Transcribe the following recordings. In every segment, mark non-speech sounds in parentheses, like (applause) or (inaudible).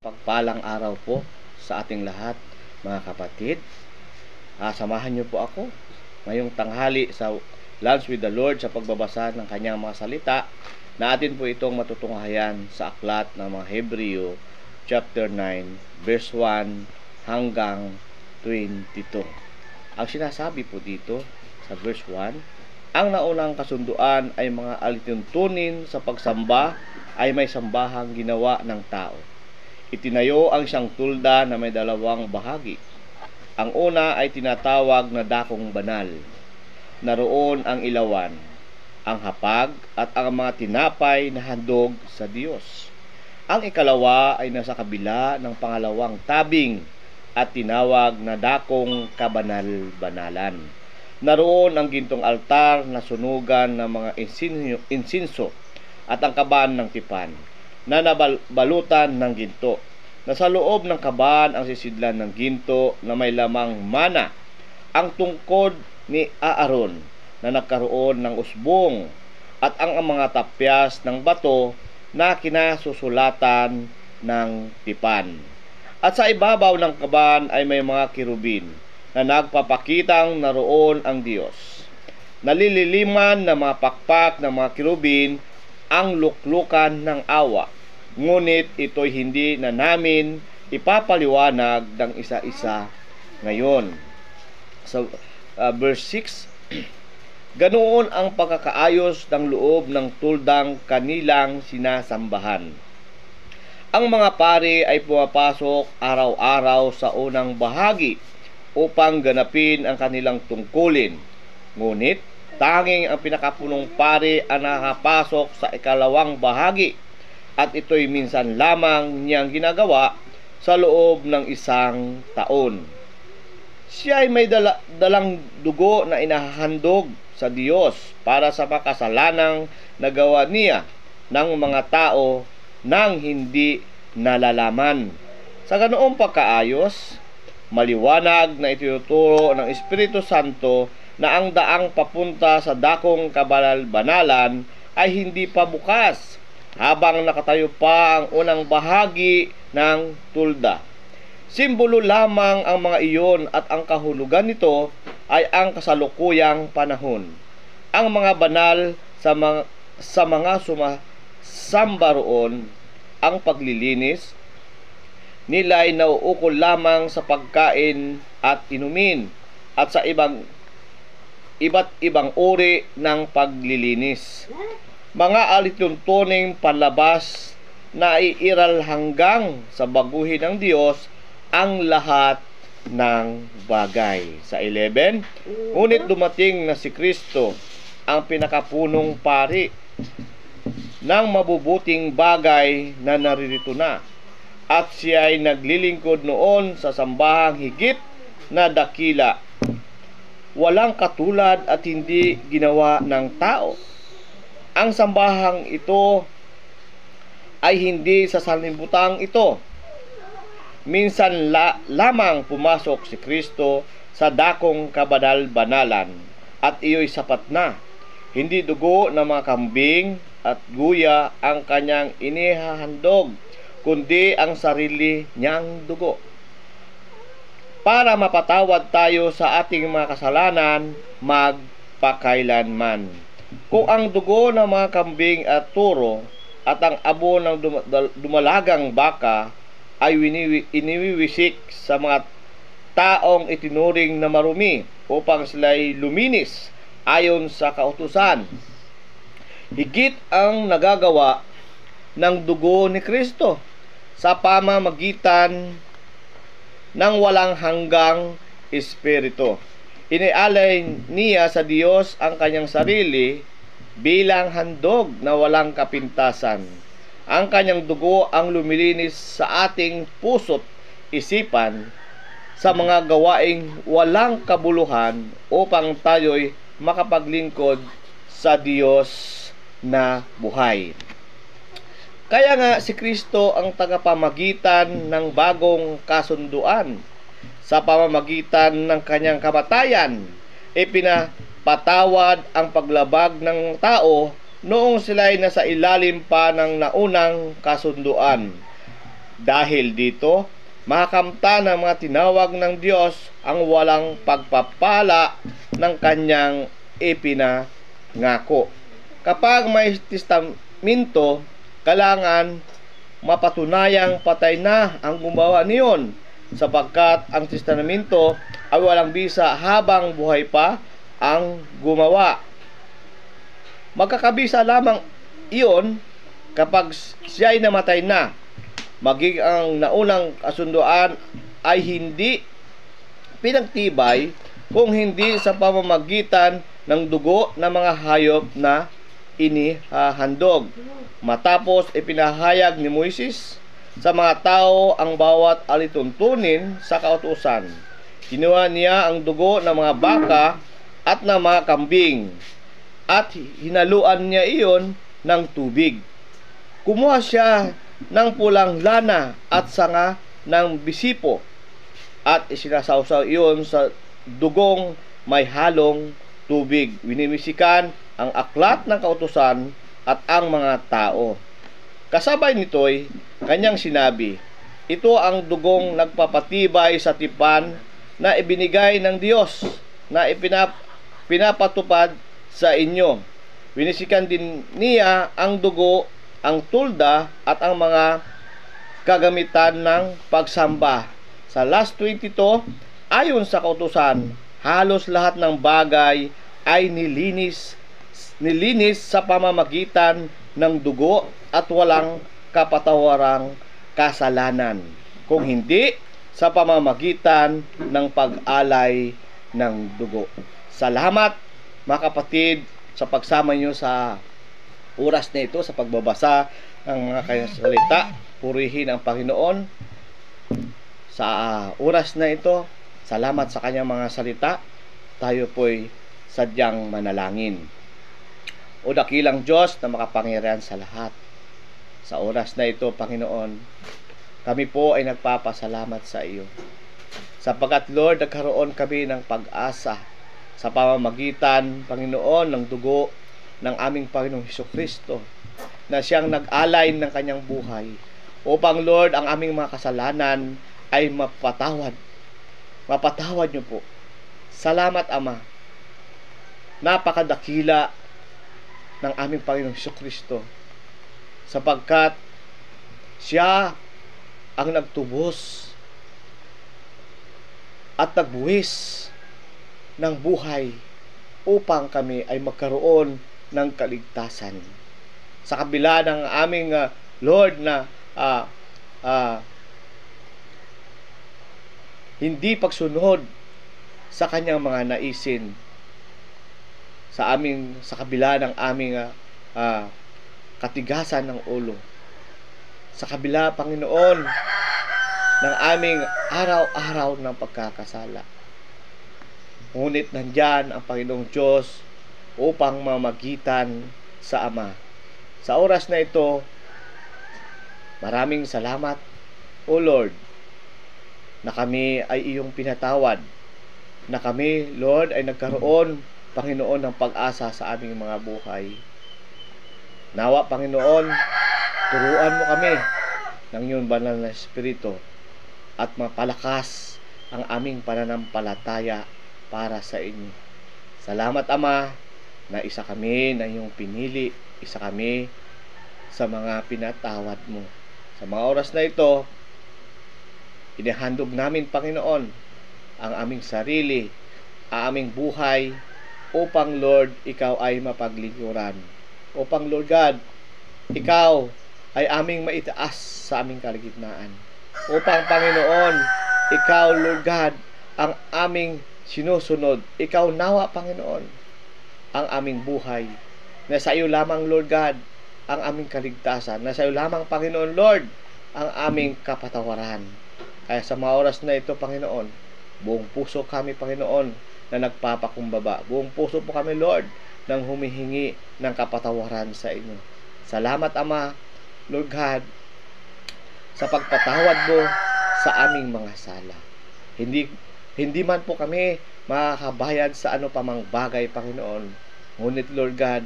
Pagpalang araw po sa ating lahat, mga kapatid. Ah, samahan niyo po ako ngayong tanghali sa Lunch with the Lord sa pagbabasa ng kanyang mga salita na atin po itong matutunghayan sa aklat ng mga Hebreo chapter 9 verse 1 hanggang 22. Ang sinasabi po dito sa verse 1, ang naunang kasunduan ay mga alituntunin sa pagsamba ay may sambahang ginawa ng tao Itinayo ang siyang tulda na may dalawang bahagi. Ang una ay tinatawag na dakong banal. Naroon ang ilawan, ang hapag at ang mga tinapay na handog sa Diyos. Ang ikalawa ay nasa kabila ng pangalawang tabing at tinawag na dakong kabanal-banalan. Naroon ang gintong altar na sunugan ng mga insinso at ang kaban ng tipan na nabalutan ng ginto. Nasa loob ng kaban ang sisidlan ng ginto na may lamang mana. Ang tungkod ni Aaron na nagkaroon ng usbong at ang mga tapyas ng bato na kinasusulatan ng tipan. At sa ibabaw ng kaban ay may mga kirubin na nagpapakitang naroon ang Diyos. Nalililiman na mga pakpak ng mga kirubin ang luklukan ng awa Ngunit ito'y hindi na namin ipapaliwanag ng isa-isa ngayon. So, uh, verse 6, (clears throat) Ganoon ang pagkakaayos ng loob ng tuldang kanilang sinasambahan. Ang mga pari ay pumapasok araw-araw sa unang bahagi upang ganapin ang kanilang tungkulin. Ngunit, tanging ang pinakapunong pari ang nakapasok sa ikalawang bahagi at ito'y minsan lamang niyang ginagawa sa loob ng isang taon. Siya ay may dala, dalang dugo na inahandog sa Diyos para sa makasalanang nagawa niya ng mga tao nang hindi nalalaman. Sa ganoong pagkaayos, maliwanag na itinuturo ng Espiritu Santo na ang daang papunta sa dakong kabanal-banalan ay hindi pa bukas habang nakatayo pa ang unang bahagi ng tulda. Simbolo lamang ang mga iyon at ang kahulugan nito ay ang kasalukuyang panahon. Ang mga banal sa mga, sa mga sumasamba roon ang paglilinis nila ay nauukol lamang sa pagkain at inumin at sa ibang iba't ibang uri ng paglilinis mga alituntuning panlabas na iiral hanggang sa baguhin ng Diyos ang lahat ng bagay. Sa 11, ngunit dumating na si Kristo, ang pinakapunong pari ng mabubuting bagay na naririto na. At siya ay naglilingkod noon sa sambahang higit na dakila. Walang katulad at hindi ginawa ng tao ang sambahang ito ay hindi sa sanlibutan ito. Minsan la, lamang pumasok si Kristo sa dakong kabadal-banalan at iyo'y sapat na. Hindi dugo ng mga kambing at guya ang kanyang inihahandog, kundi ang sarili niyang dugo. Para mapatawad tayo sa ating mga kasalanan magpakailanman. Kung ang dugo ng mga kambing at turo at ang abo ng dumalagang baka ay iniwiwisik sa mga taong itinuring na marumi upang sila'y luminis ayon sa kautusan. Higit ang nagagawa ng dugo ni Kristo sa pamamagitan ng walang hanggang espiritu. Inialay niya sa Diyos ang kanyang sarili bilang handog na walang kapintasan. Ang kanyang dugo ang lumilinis sa ating puso't isipan sa mga gawaing walang kabuluhan upang tayo'y makapaglingkod sa Diyos na buhay. Kaya nga si Kristo ang tagapamagitan ng bagong kasunduan sa pamamagitan ng kanyang kamatayan, ipinapatawad ang paglabag ng tao noong sila ay nasa ilalim pa ng naunang kasunduan. Dahil dito, makakamta ng mga tinawag ng Diyos ang walang pagpapala ng kanyang ipinangako. Kapag may testamento, kailangan mapatunayang patay na ang gumawa niyon sapagkat ang testamento ay walang bisa habang buhay pa ang gumawa. Magkakabisa lamang iyon kapag siya ay namatay na. Maging ang naunang kasunduan ay hindi pinagtibay kung hindi sa pamamagitan ng dugo ng mga hayop na inihahandog. Matapos ipinahayag ni Moises sa mga tao ang bawat alituntunin sa kautusan. Kinuha niya ang dugo ng mga baka at ng mga kambing at hinaluan niya iyon ng tubig. Kumuha siya ng pulang lana at sanga ng bisipo at isinasawsaw iyon sa dugong may halong tubig. Winimisikan ang aklat ng kautusan at ang mga tao. Kasabay nito'y kanyang sinabi, ito ang dugong nagpapatibay sa tipan na ibinigay ng Diyos na ipinap, pinapatupad sa inyo. Winisikan din niya ang dugo, ang tulda at ang mga kagamitan ng pagsamba. Sa last 22, ayon sa kautusan, halos lahat ng bagay ay nilinis nilinis sa pamamagitan ng dugo at walang kapatawarang kasalanan. Kung hindi, sa pamamagitan ng pag-alay ng dugo. Salamat mga kapatid sa pagsama nyo sa oras na ito sa pagbabasa ng mga kanyang salita. Purihin ang Panginoon sa uh, oras na ito. Salamat sa kanyang mga salita. Tayo po'y sadyang manalangin. O dakilang Diyos na makapangyarihan sa lahat. Sa oras na ito, Panginoon, kami po ay nagpapasalamat sa iyo. Sapagat Lord, nagkaroon kami ng pag-asa sa pamamagitan, Panginoon, ng dugo ng aming Panginoong Heso Kristo na siyang nag-alay ng kanyang buhay upang Lord ang aming mga kasalanan ay mapatawad. Mapatawad niyo po. Salamat Ama. Napakadakila ng aming Panginoong Kristo sapagkat siya ang nagtubos at nagbuwis ng buhay upang kami ay magkaroon ng kaligtasan. Sa kabila ng aming uh, Lord na uh, uh, hindi pagsunod sa kanyang mga naisin sa aming sa kabila ng aming uh, katigasan ng ulo. Sa kabila Panginoon ng aming araw-araw ng pagkakasala. Ngunit nandyan ang Panginoong Diyos upang mamagitan sa Ama. Sa oras na ito maraming salamat O Lord na kami ay iyong pinatawad na kami Lord ay nagkaroon Panginoon ng pag-asa sa aming mga buhay. Nawa, Panginoon, turuan mo kami ng iyong banal na Espiritu at mapalakas ang aming pananampalataya para sa inyo. Salamat, Ama, na isa kami na iyong pinili, isa kami sa mga pinatawad mo. Sa mga oras na ito, inihandog namin, Panginoon, ang aming sarili, ang aming buhay, upang Lord, ikaw ay mapaglingkuran. Upang Lord God, ikaw ay aming maitaas sa aming kaligitnaan. Upang Panginoon, ikaw Lord God, ang aming sinusunod. Ikaw nawa Panginoon, ang aming buhay. Na sa iyo lamang Lord God, ang aming kaligtasan. Na sa iyo lamang Panginoon Lord, ang aming kapatawaran. Kaya sa mga oras na ito, Panginoon, buong puso kami, Panginoon, na nagpapakumbaba. Buong puso po kami, Lord, nang humihingi ng kapatawaran sa inyo. Salamat, Ama, Lord God, sa pagpatawad mo sa aming mga sala. Hindi hindi man po kami makakabayad sa ano pa mang bagay, Panginoon. Ngunit, Lord God,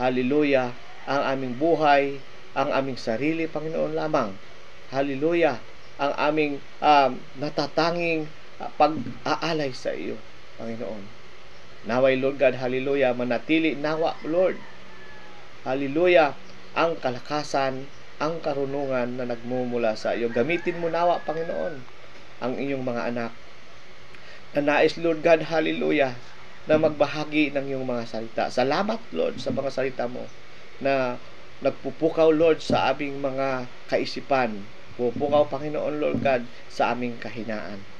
hallelujah, ang aming buhay, ang aming sarili, Panginoon lamang. hallelujah, ang aming um, natatanging pag-aalay sa iyo, Panginoon. Naway, Lord God, hallelujah, manatili nawa, Lord. Hallelujah, ang kalakasan, ang karunungan na nagmumula sa iyo. Gamitin mo nawa, Panginoon, ang inyong mga anak. Na nais, Lord God, hallelujah, na magbahagi ng iyong mga salita. Salamat, Lord, sa mga salita mo na nagpupukaw, Lord, sa aming mga kaisipan. Pupukaw, Panginoon, Lord God, sa aming kahinaan.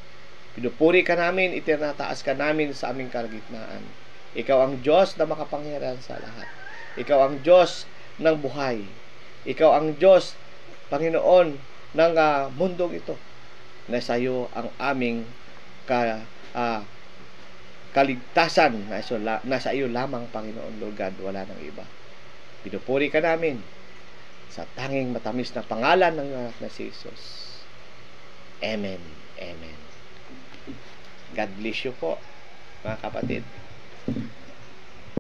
Pinupuri ka namin, itinataas ka namin sa aming kalagitnaan. Ikaw ang Diyos na makapangyarihan sa lahat. Ikaw ang Diyos ng buhay. Ikaw ang Diyos, Panginoon, ng uh, mundong ito. Na sa iyo ang aming ka, uh, kaligtasan. Nasa, nasa iyo lamang, Panginoon, Lord God, wala nang iba. Pinupuri ka namin sa tanging matamis na pangalan ng anak na si Jesus. Amen. Amen. God bless you po, mga kapatid.